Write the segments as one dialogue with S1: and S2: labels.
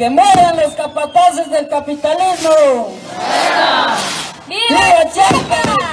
S1: Que mueran los capataces del capitalismo.
S2: ¡Viva
S1: ¡Viva Chiapas!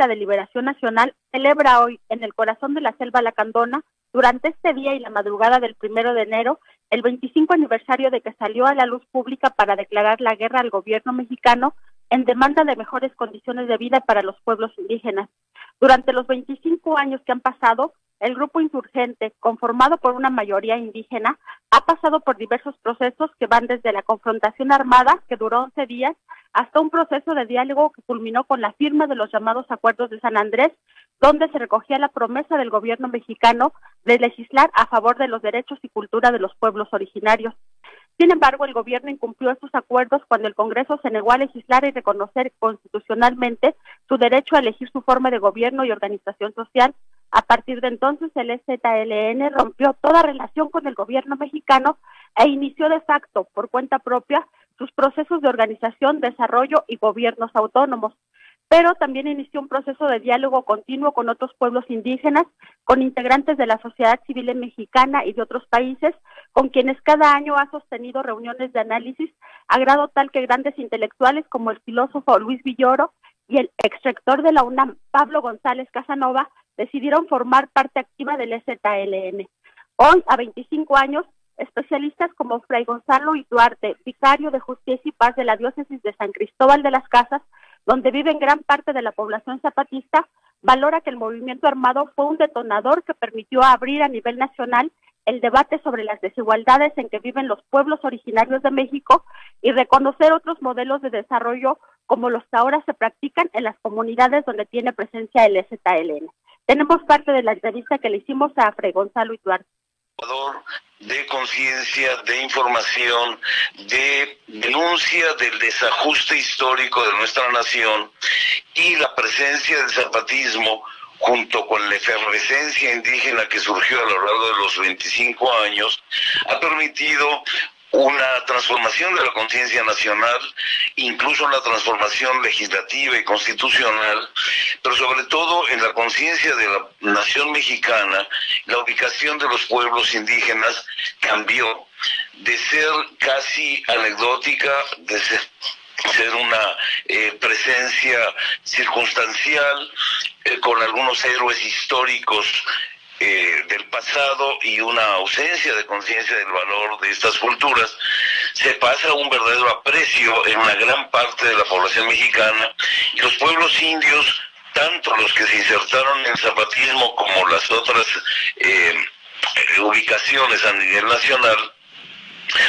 S3: Zapatista de Liberación Nacional celebra hoy en el corazón de la selva lacandona, durante este día y la madrugada del primero de enero, el 25 aniversario de que salió a la luz pública para declarar la guerra al gobierno mexicano en demanda de mejores condiciones de vida para los pueblos indígenas. Durante los 25 años que han pasado, el grupo insurgente, conformado por una mayoría indígena, ha pasado por diversos procesos que van desde la confrontación armada, que duró 11 días, hasta un proceso de diálogo que culminó con la firma de los llamados Acuerdos de San Andrés, donde se recogía la promesa del gobierno mexicano de legislar a favor de los derechos y cultura de los pueblos originarios. Sin embargo, el gobierno incumplió estos acuerdos cuando el Congreso se negó a legislar y reconocer constitucionalmente su derecho a elegir su forma de gobierno y organización social, A partir de entonces, el EZLN rompió toda relación con el gobierno mexicano e inició de facto, por cuenta propia, sus procesos de organización, desarrollo y gobiernos autónomos. Pero también inició un proceso de diálogo continuo con otros pueblos indígenas, con integrantes de la sociedad civil mexicana y de otros países, con quienes cada año ha sostenido reuniones de análisis, a grado tal que grandes intelectuales como el filósofo Luis Villoro y el exrector de la UNAM, Pablo González Casanova, decidieron formar parte activa del EZLN. Hoy, a 25 años, especialistas como Fray Gonzalo y Duarte, vicario de Justicia y Paz de la diócesis de San Cristóbal de las Casas, donde vive gran parte de la población zapatista, valora que el movimiento armado fue un detonador que permitió abrir a nivel nacional el debate sobre las desigualdades en que viven los pueblos originarios de México y reconocer otros modelos de desarrollo como los que ahora se practican en las comunidades donde tiene presencia el STLN. Tenemos parte de la entrevista que le hicimos a Fray Gonzalo Ituarte
S4: de conciencia, de información, de denuncia del desajuste histórico de nuestra nación y la presencia del zapatismo junto con la efervescencia indígena que surgió a lo largo de los 25 años, ha permitido una transformación de la conciencia nacional, incluso una transformación legislativa y constitucional, pero sobre todo en la conciencia de la nación mexicana, la ubicación de los pueblos indígenas cambió. De ser casi anecdótica, de ser ser una eh, presencia circunstancial eh, con algunos héroes históricos eh, del pasado y una ausencia de conciencia del valor de estas culturas, se pasa un verdadero aprecio en una gran parte de la población mexicana y los pueblos indios, tanto los que se insertaron en el zapatismo como las otras eh, ubicaciones a nivel nacional,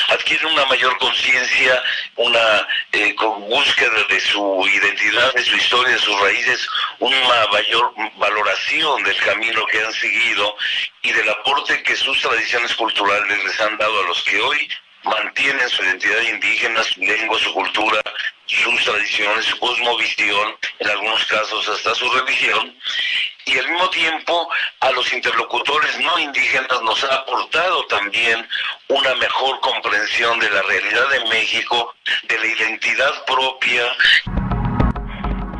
S4: adquieren una mayor conciencia, una eh, búsqueda de su identidad, de su historia, de sus raíces, una mayor valoración del camino que han seguido y del aporte que sus tradiciones culturales les han dado a los que hoy mantienen su identidad indígena, su lengua, su cultura, sus tradiciones, su cosmovisión, en algunos casos hasta su religión, y al mismo tiempo a los interlocutores no indígenas nos ha aportado también una mejor comprensión de la realidad de México, de la identidad propia.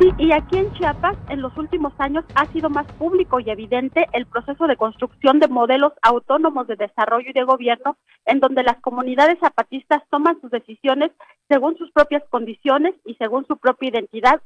S3: Sí, y aquí en Chiapas en los últimos años ha sido más público y evidente el proceso de construcción de modelos autónomos de desarrollo y de gobierno en donde las comunidades zapatistas toman sus decisiones según sus propias condiciones y según su propia identidad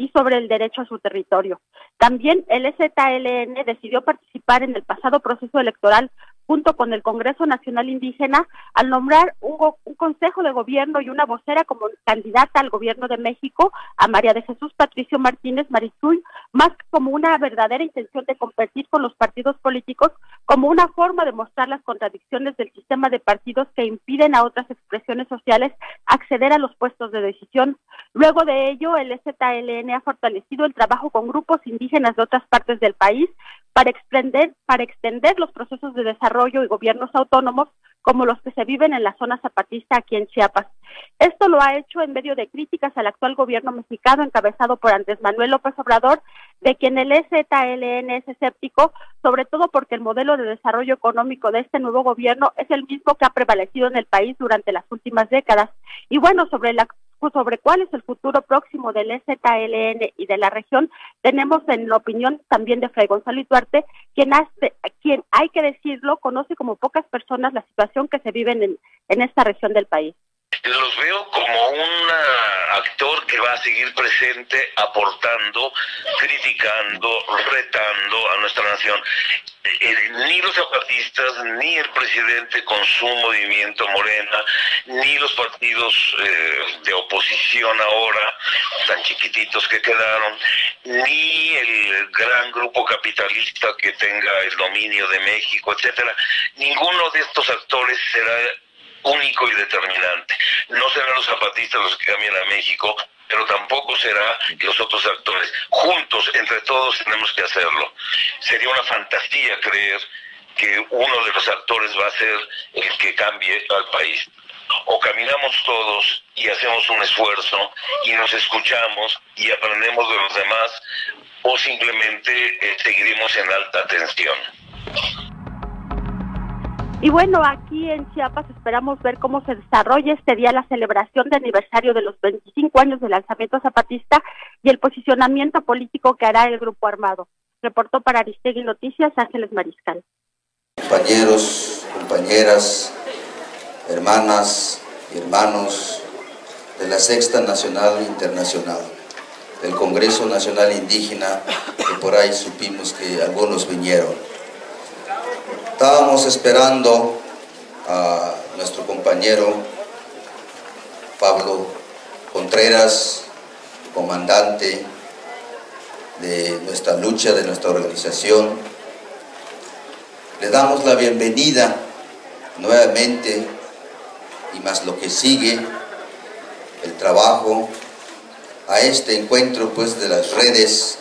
S3: y sobre el derecho a su territorio. También el EZLN decidió participar en el pasado proceso electoral junto con el Congreso Nacional Indígena al nombrar un, consejo de gobierno y una vocera como candidata al gobierno de México a María de Jesús Patricio Martínez Marichuy, más como una verdadera intención de competir con los partidos políticos, como una forma de mostrar las contradicciones del sistema de partidos que impiden a otras expresiones sociales acceder a los puestos de decisión. Luego de ello, el EZLN ha fortalecido el trabajo con grupos indígenas de otras partes del país para extender, para extender los procesos de desarrollo y gobiernos autónomos como los que se viven en la zona zapatista aquí en Chiapas. Esto lo ha hecho en medio de críticas al actual gobierno mexicano encabezado por Andrés Manuel López Obrador, de quien el EZLN es escéptico, sobre todo porque el modelo de desarrollo económico de este nuevo gobierno es el mismo que ha prevalecido en el país durante las últimas décadas. Y bueno, sobre la sobre cuál es el futuro próximo del EZLN y de la región, tenemos en la opinión también de Fray Gonzalo Duarte, quien, hace, quien hay que decirlo, conoce como pocas personas la situación que se vive en, en esta región del país
S4: los veo como un actor que va a seguir presente, aportando, criticando, retando a nuestra nación. Eh, ni los zapatistas, ni el presidente con su movimiento Morena, ni los partidos eh, de oposición ahora, tan chiquititos que quedaron, ni el gran grupo capitalista que tenga el dominio de México, etcétera, ninguno de estos actores será único y determinante. No serán los zapatistas los que cambien a México, pero tampoco será los otros actores. Juntos, entre todos, tenemos que hacerlo. Sería una fantasía creer que uno de los actores va a ser el que cambie al país. o caminamos todos y hacemos un esfuerzo y nos escuchamos y aprendemos de los demás, o simplemente eh, seguiremos en alta tensión.
S3: Y bueno, aquí en Chiapas esperamos ver cómo se desarrolla este día la celebración de aniversario de los 25 años del lanzamiento zapatista y el posicionamiento político que hará el grupo armado. Reportó para Aristegui Noticias Ángeles Mariscal.
S5: Compañeros, compañeras, hermanas y hermanos de la Sexta Nacional Internacional, del Congreso Nacional Indígena, que por ahí supimos que algunos vinieron. Estábamos esperando a nuestro compañero Pablo Contreras, comandante de nuestra lucha, de nuestra organización. Le damos la bienvenida nuevamente y más lo que sigue, el trabajo, a este encuentro pues de las redes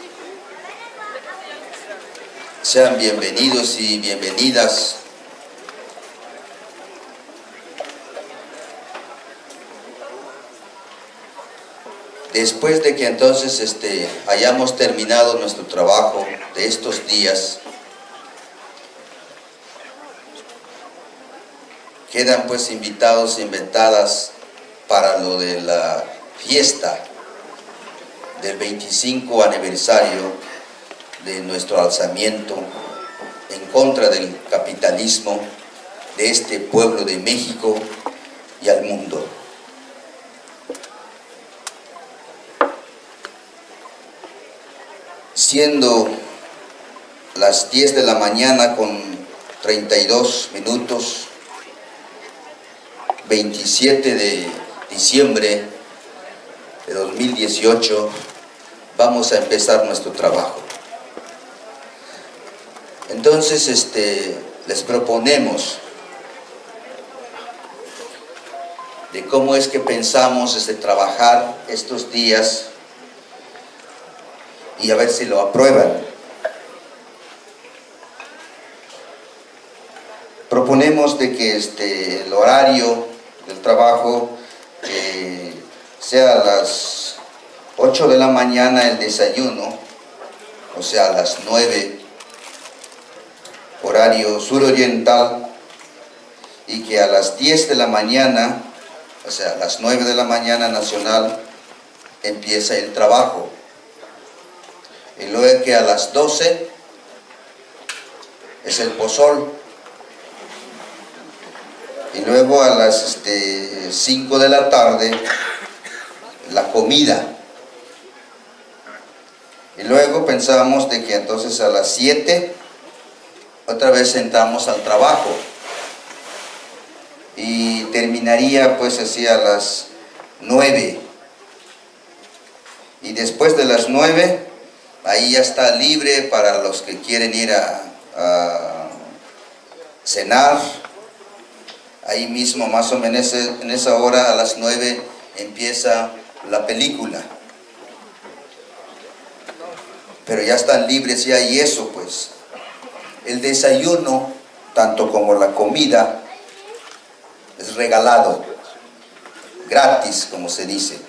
S5: sean bienvenidos y bienvenidas. Después de que entonces este, hayamos terminado nuestro trabajo de estos días, quedan pues invitados e inventadas para lo de la fiesta del 25 aniversario de nuestro alzamiento en contra del capitalismo de este pueblo de México y al mundo. Siendo las 10 de la mañana con 32 minutos, 27 de diciembre de 2018, vamos a empezar nuestro trabajo. Entonces, este, les proponemos de cómo es que pensamos este, trabajar estos días y a ver si lo aprueban. Proponemos de que este, el horario del trabajo eh, sea a las 8 de la mañana el desayuno, o sea, a las 9 horario suroriental, y que a las 10 de la mañana, o sea, a las 9 de la mañana nacional, empieza el trabajo. Y luego que a las 12 es el pozol. Y luego a las este, 5 de la tarde, la comida. Y luego pensamos de que entonces a las 7 otra vez sentamos al trabajo. Y terminaría pues así a las nueve. Y después de las nueve ahí ya está libre para los que quieren ir a, cenar. Ahí mismo más o menos en esa hora a las nueve empieza la película. Pero ya están libres ya y eso pues el desayuno, tanto como la comida, es regalado, gratis, como se dice.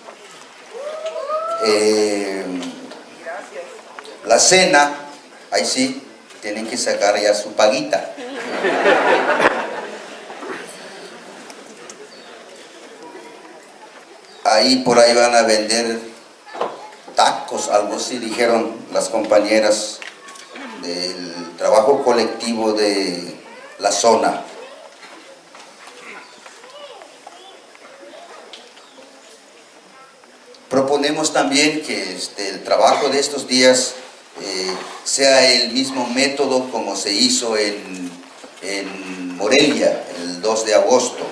S5: Eh, la cena, ahí sí, tienen que sacar ya su paguita. Ahí por ahí van a vender tacos, algo así dijeron las compañeras del trabajo colectivo de la zona. Proponemos también que este, el trabajo de estos días eh, sea el mismo método como se hizo en, en Morelia el 2 de agosto.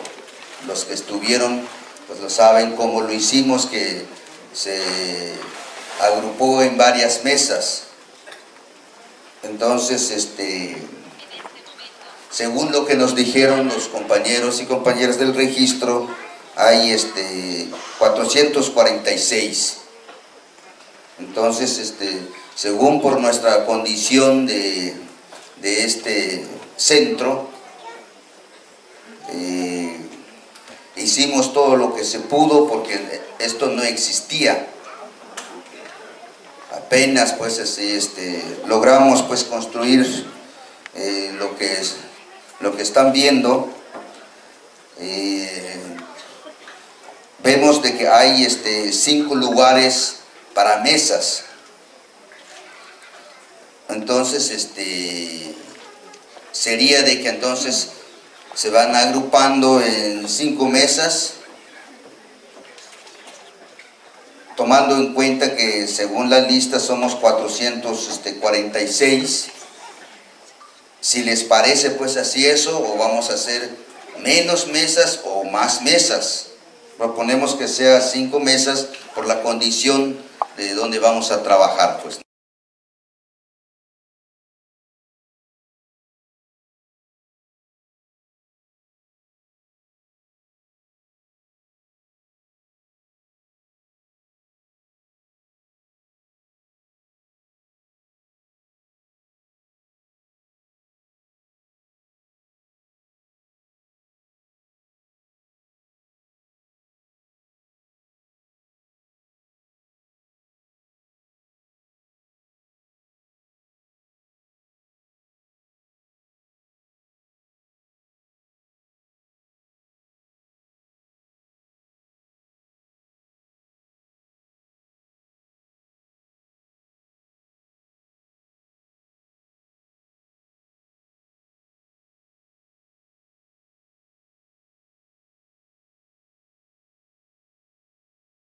S5: Los que estuvieron pues lo saben cómo lo hicimos, que se agrupó en varias mesas entonces, este, según lo que nos dijeron los compañeros y compañeras del registro, hay este, 446. Entonces, este, según por nuestra condición de, este centro, eh, hicimos todo lo que se pudo porque esto no existía. Apenas pues este, logramos pues construir eh, lo, que es, lo que están viendo. Eh, vemos de que hay este, cinco lugares para mesas. Entonces, este, sería de que entonces se van agrupando en cinco mesas, tomando en cuenta que según la lista somos 446. Si les parece pues así eso, o vamos a hacer menos mesas o más mesas. Proponemos que sea cinco mesas por la condición de donde vamos a trabajar. Pues.